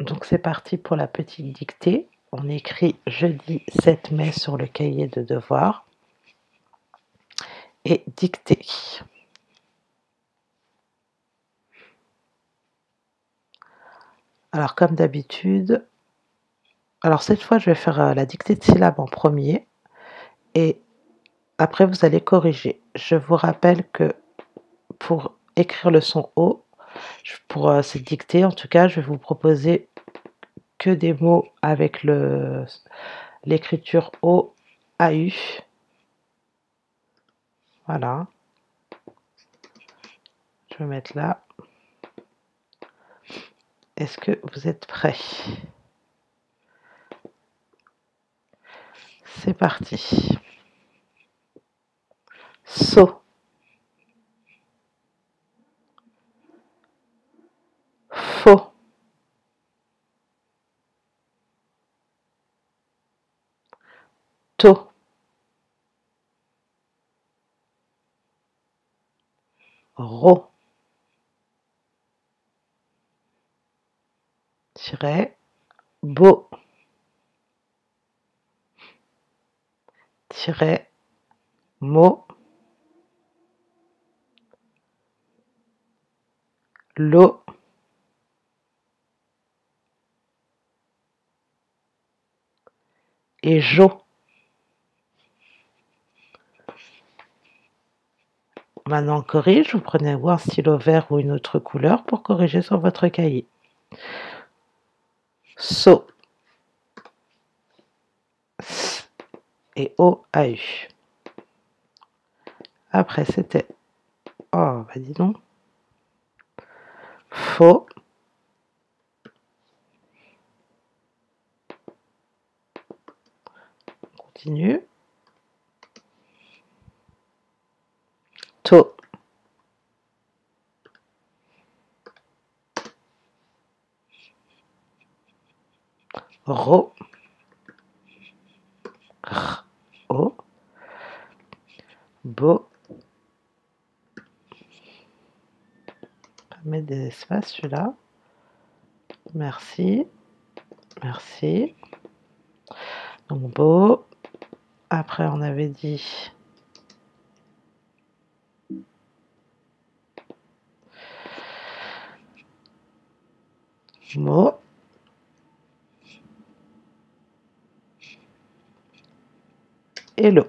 Donc c'est parti pour la petite dictée. On écrit jeudi 7 mai sur le cahier de devoir et dictée. Alors comme d'habitude, alors cette fois je vais faire euh, la dictée de syllabes en premier et après vous allez corriger. Je vous rappelle que pour écrire le son O, pour euh, cette dictée en tout cas, je vais vous proposer que des mots avec l'écriture O, AU. Voilà. Je vais mettre là. Est-ce que vous êtes prêts? C'est parti. Saut. Faux. Tôt. Ro. tiret beau tiret mot l'eau et Jo. Maintenant, corrige, vous prenez un stylo vert ou une autre couleur pour corriger sur votre cahier. So. Et O-A-U. Après, c'était. Oh, bah dis donc. Faux. Continue. To. Ro. R. O. Beau. Mettre des espaces celui-là. Merci. Merci. Donc beau. Après, on avait dit mot. Hello.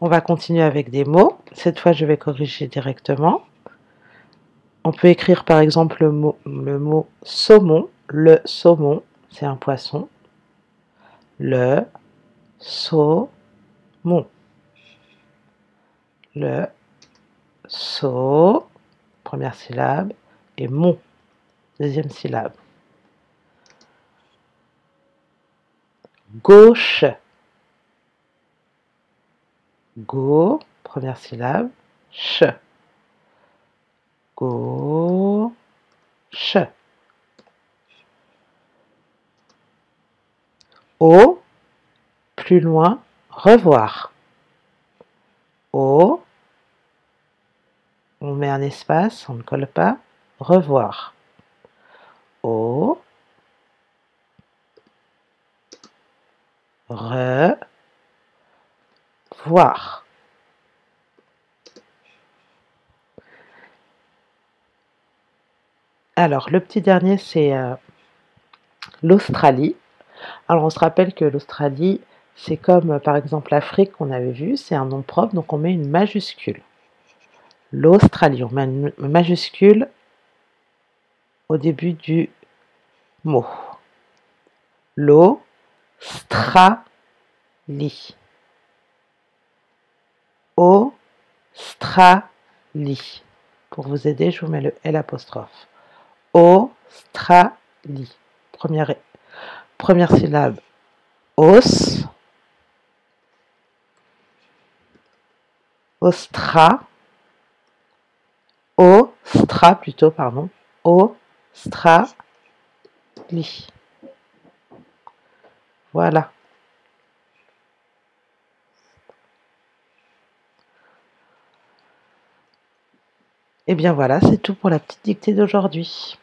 On va continuer avec des mots. Cette fois, je vais corriger directement. On peut écrire par exemple le mot, le mot saumon, le saumon, c'est un poisson. Le saumon. Le saut, première syllabe, et mon, deuxième syllabe. Gauche. Go, première syllabe, ch. Gauche. Au, plus loin, revoir. Au, on met un espace, on ne colle pas, revoir. Au, revoir. Alors, le petit dernier, c'est euh, l'Australie. Alors on se rappelle que l'Australie, c'est comme euh, par exemple l'Afrique qu'on avait vu, c'est un nom propre, donc on met une majuscule. L'Australie, on met une majuscule au début du mot. L'Australie. Australie. Pour vous aider, je vous mets le L apostrophe. Australie. Première Première syllabe, os. Ostra. Ostra plutôt, pardon. Australie. Voilà. Et bien voilà, c'est tout pour la petite dictée d'aujourd'hui.